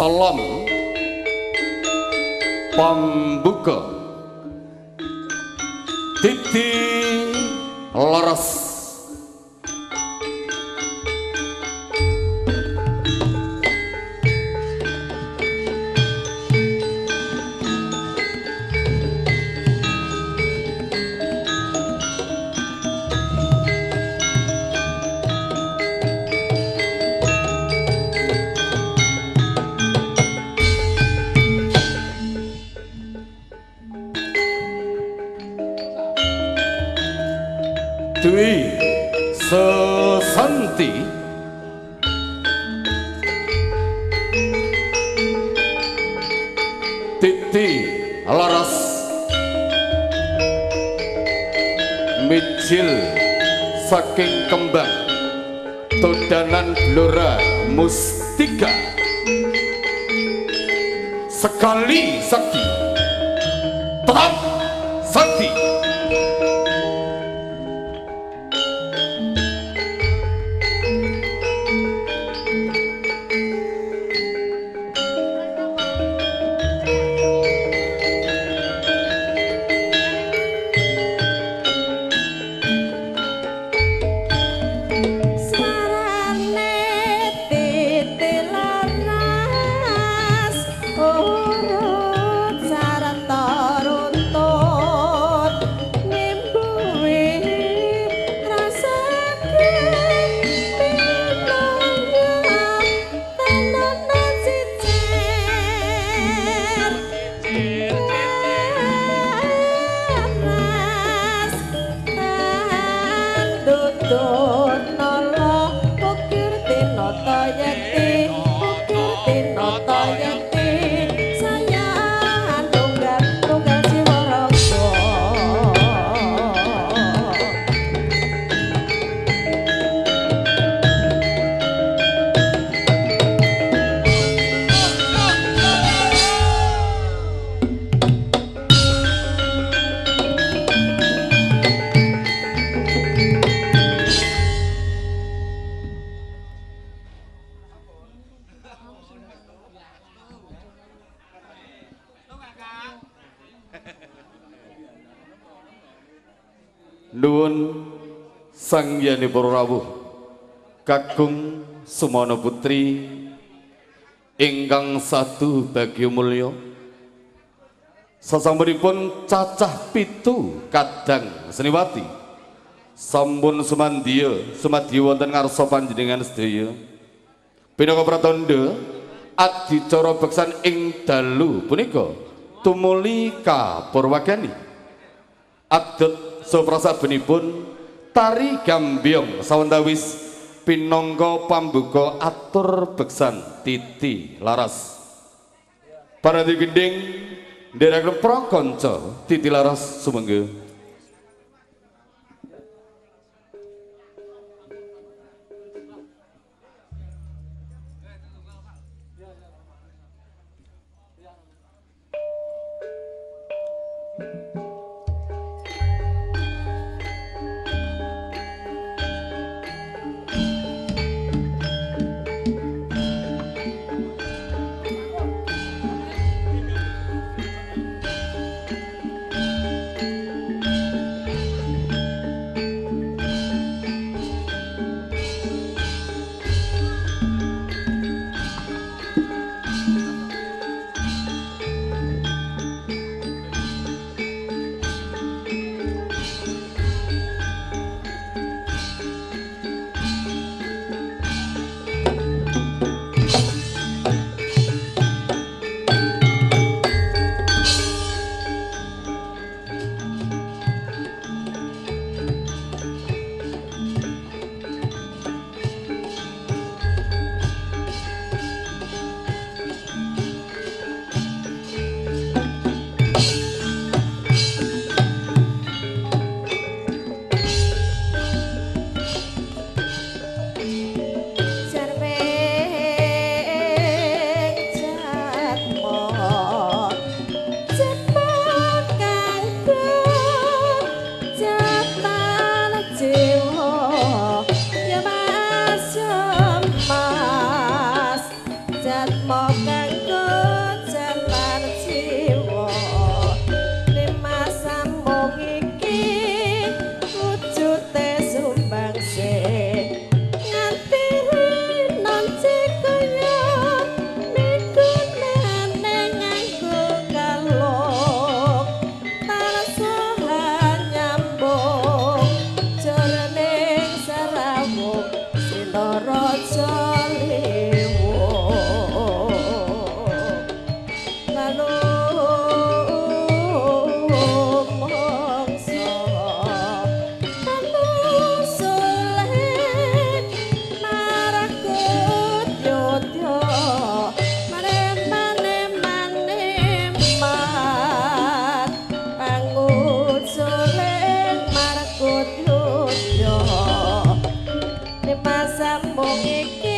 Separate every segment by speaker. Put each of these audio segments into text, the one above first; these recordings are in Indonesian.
Speaker 1: salam pambuka titi laras Dwi Sesanti. Titi Laras. Mijil Saking Kembang. Todanan Blora Mustika. Sekali Sakti Tetap Sakti Sang Yani Rawuh Kakung Sumono Putri ingkang satu bagi mulya. Sasampunipun cacah pitu kadang seniwati sampun sumandiya sumadya wonten ngarsa panjenengan sedaya. Pinaka pratandha adicara beksan ing dalu punika tumuli kapurwagani adat soprasabenipun tari gambyong sawentawis pinangka pambuka atur beksan titi laras. Para gending nderek prakanca titi laras sumengga Get, get.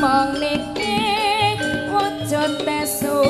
Speaker 1: mong niki wujud tesu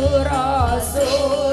Speaker 1: rasul